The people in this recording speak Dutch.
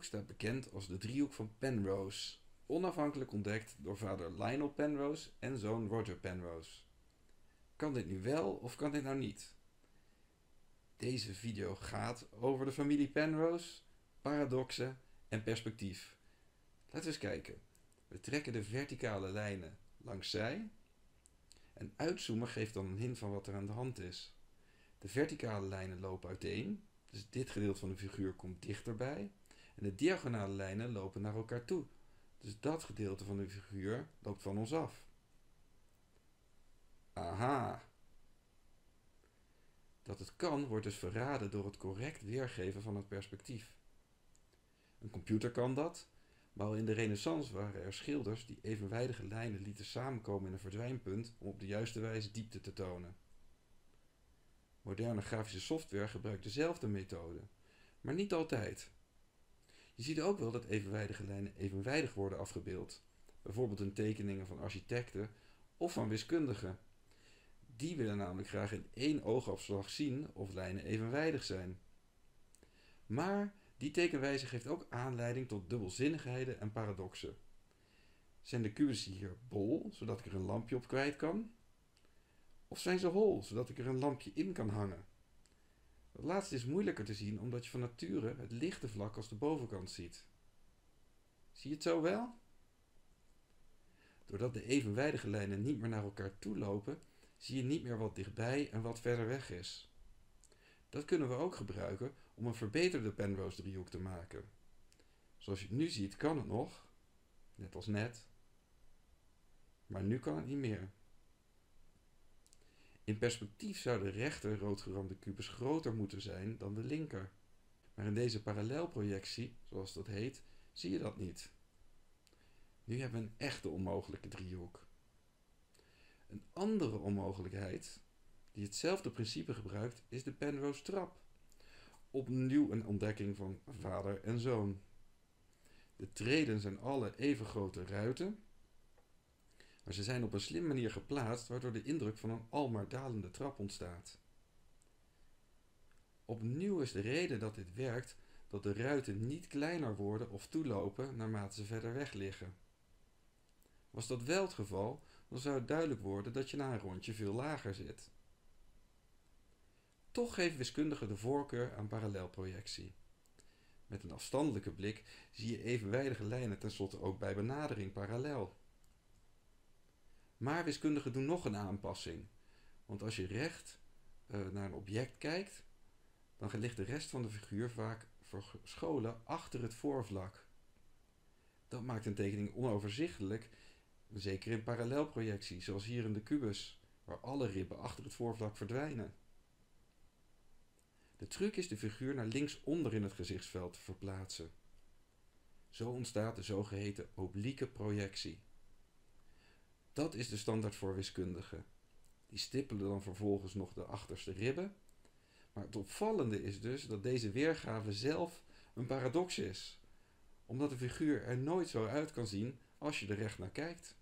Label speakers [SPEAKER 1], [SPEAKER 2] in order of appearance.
[SPEAKER 1] staat bekend als de driehoek van Penrose, onafhankelijk ontdekt door vader Lionel Penrose en zoon Roger Penrose. Kan dit nu wel of kan dit nou niet? Deze video gaat over de familie Penrose, paradoxen en perspectief. Laten we eens kijken. We trekken de verticale lijnen langs zij. En uitzoomen geeft dan een hint van wat er aan de hand is. De verticale lijnen lopen uiteen, dus dit gedeelte van de figuur komt dichterbij. En de diagonale lijnen lopen naar elkaar toe, dus dat gedeelte van de figuur loopt van ons af. Aha! Dat het kan wordt dus verraden door het correct weergeven van het perspectief. Een computer kan dat, maar al in de renaissance waren er schilders die evenwijdige lijnen lieten samenkomen in een verdwijnpunt om op de juiste wijze diepte te tonen. Moderne grafische software gebruikt dezelfde methode, maar niet altijd. Je ziet ook wel dat evenwijdige lijnen evenwijdig worden afgebeeld, bijvoorbeeld in tekeningen van architecten of van wiskundigen. Die willen namelijk graag in één oogafslag zien of lijnen evenwijdig zijn. Maar die tekenwijze geeft ook aanleiding tot dubbelzinnigheden en paradoxen. Zijn de kubussen hier bol, zodat ik er een lampje op kwijt kan? Of zijn ze hol, zodat ik er een lampje in kan hangen? Laatste is moeilijker te zien omdat je van nature het lichte vlak als de bovenkant ziet. Zie je het zo wel? Doordat de evenwijdige lijnen niet meer naar elkaar toe lopen, zie je niet meer wat dichtbij en wat verder weg is. Dat kunnen we ook gebruiken om een verbeterde Penrose driehoek te maken. Zoals je het nu ziet kan het nog, net als net, maar nu kan het niet meer. In perspectief zou de rechter roodgerande kubus groter moeten zijn dan de linker. Maar in deze parallelprojectie, zoals dat heet, zie je dat niet. Nu hebben we een echte onmogelijke driehoek. Een andere onmogelijkheid, die hetzelfde principe gebruikt, is de Penrose trap. Opnieuw een ontdekking van vader en zoon. De treden zijn alle even grote ruiten, maar ze zijn op een slim manier geplaatst waardoor de indruk van een almaar dalende trap ontstaat. Opnieuw is de reden dat dit werkt dat de ruiten niet kleiner worden of toelopen naarmate ze verder weg liggen. Was dat wel het geval, dan zou het duidelijk worden dat je na een rondje veel lager zit. Toch geven wiskundigen de voorkeur aan parallelprojectie. Met een afstandelijke blik zie je evenwijdige lijnen tenslotte ook bij benadering parallel. Maar wiskundigen doen nog een aanpassing. Want als je recht uh, naar een object kijkt, dan ligt de rest van de figuur vaak verscholen achter het voorvlak. Dat maakt een tekening onoverzichtelijk, zeker in parallelprojectie, zoals hier in de kubus, waar alle ribben achter het voorvlak verdwijnen. De truc is de figuur naar linksonder in het gezichtsveld te verplaatsen. Zo ontstaat de zogeheten oblieke projectie. Dat is de standaard voor wiskundigen. Die stippelen dan vervolgens nog de achterste ribben. Maar het opvallende is dus dat deze weergave zelf een paradox is, omdat de figuur er nooit zo uit kan zien als je er recht naar kijkt.